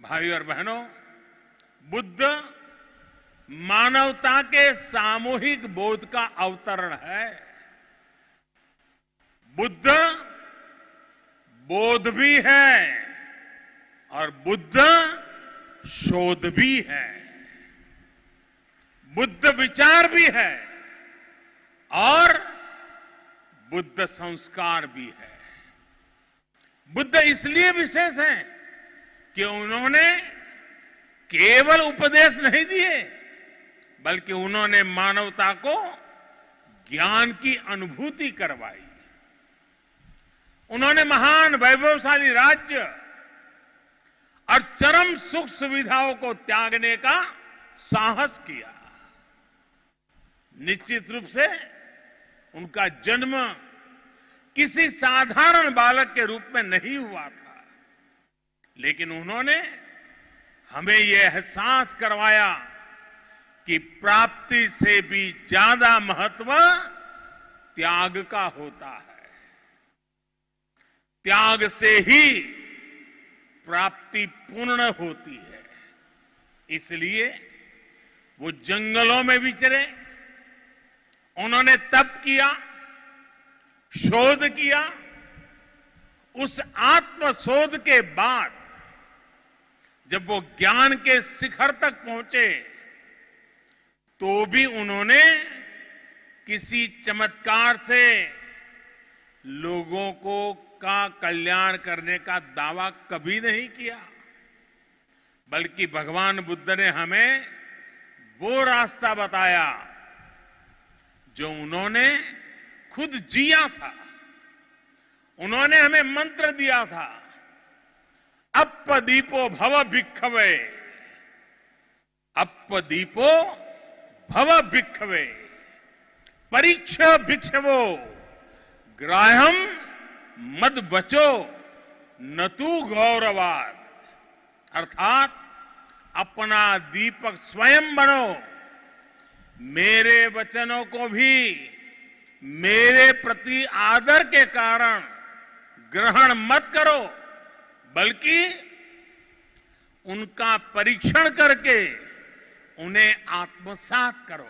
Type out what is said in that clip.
भाई और बहनों, बुद्ध मानवता के सामूहिक बोध का अवतरण है। बुद्ध बोध भी है और बुद्ध शोध भी है। बुद्ध विचार भी है और बुद्ध संस्कार भी है। बुद्ध इसलिए विशेष है कि उन्होंने केवल उपदेश नहीं दिए, बल्कि उन्होंने मानवता को ज्ञान की अनुभूति करवाई। उन्होंने महान वैभवशाली राज्य और चरम सुख सुविधाओं को त्यागने का साहस किया। निश्चित रूप से उनका जन्म किसी साधारण बालक के रूप में नहीं हुआ था। लेकिन उन्होंने हमें यह एहसास करवाया कि प्राप्ति से भी ज़्यादा महत्व त्याग का होता है। त्याग से ही प्राप्ति पूर्ण होती है। इसलिए वो जंगलों में विचरे उन्होंने तप किया, शोध किया, उस आत्मशोध के बाद जब वो ज्ञान के शिखर तक पहुँचे तो भी उन्होंने किसी चमत्कार से लोगों को का कल्याण करने का दावा कभी नहीं किया। बल्कि भगवान बुद्ध ने हमें वो रास्ता बताया जो उन्होंने खुद जिया था। उन्होंने हमें मंत्र दिया था। अपदीपो भव भिक्षवे अपदीपो भव भिक्षवे परीक्ष भिक्षवो ग्राह्यम मद बचो न तू गौरवाद अर्थात, अपना दीपक स्वयं बनो। मेरे वचनों को भी, मेरे प्रति आदर के कारण ग्रहण मत करो। बल्कि उनका परीक्षण करके उन्हें आत्मसात करो।